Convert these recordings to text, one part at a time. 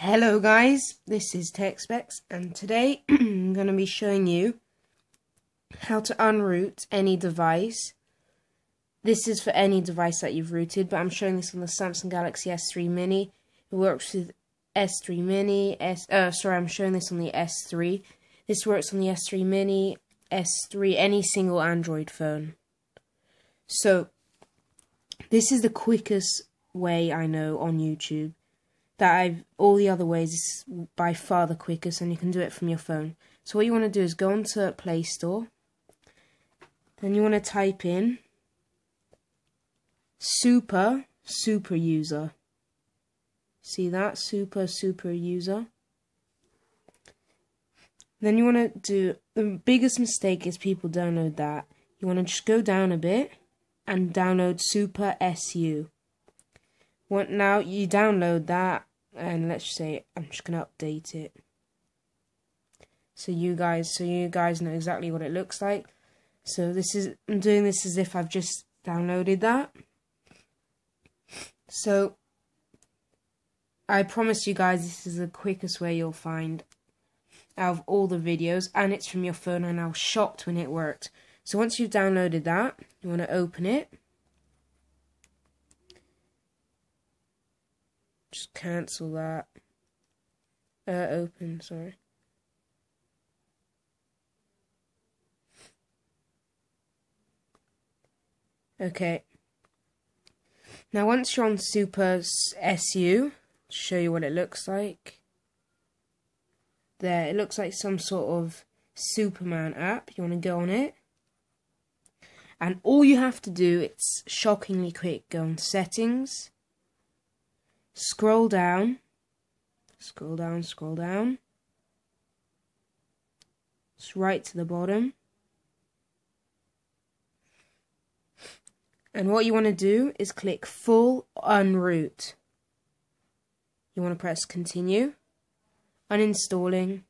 Hello guys, this is TechzSpecz and today I'm going to be showing you how to unroot any device. This is for any device that you've rooted, but I'm showing this on the Samsung Galaxy S3 Mini. It works with S3 Mini, S uh, sorry, I'm showing this on the S3. This works on the S3 Mini, S3, any single Android phone. So, this is the quickest way I know on YouTube that I've all the other ways is by far the quickest and you can do it from your phone. So what you want to do is go onto Play Store. Then you want to type in super super user. See that? Super super user. Then you want to do the biggest mistake is people download that. You want to just go down a bit and download Super SU. What now you download that and let's say I'm just gonna update it. So you guys so you guys know exactly what it looks like. So this is I'm doing this as if I've just downloaded that. So I promise you guys this is the quickest way you'll find out of all the videos and it's from your phone and I was shocked when it worked. So once you've downloaded that you want to open it Just cancel that. Uh, open, sorry. Okay. Now once you're on Super SU, show you what it looks like. There, it looks like some sort of Superman app. You want to go on it. And all you have to do, it's shockingly quick, go on settings Scroll down. Scroll down, scroll down. It's right to the bottom. And what you want to do is click full unroot. You want to press continue, uninstalling,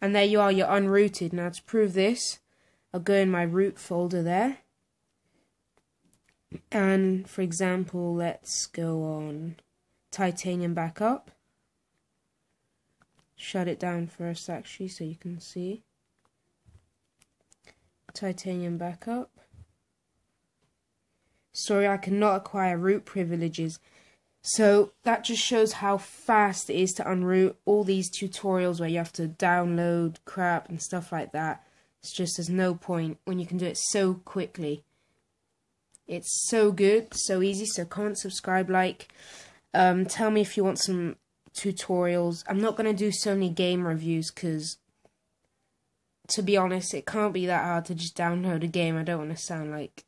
and there you are, you're unrooted. Now to prove this, I'll go in my root folder there and for example, let's go on titanium backup. Shut it down first actually so you can see. Titanium backup. Sorry, I cannot acquire root privileges. So that just shows how fast it is to unroot all these tutorials where you have to download crap and stuff like that. It's just there's no point when you can do it so quickly. It's so good, so easy. So comment, subscribe, like. Um, tell me if you want some tutorials. I'm not going to do so many game reviews because, to be honest, it can't be that hard to just download a game. I don't want to sound like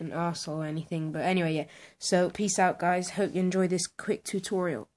an arsehole or anything. But anyway, yeah. So peace out, guys. Hope you enjoy this quick tutorial.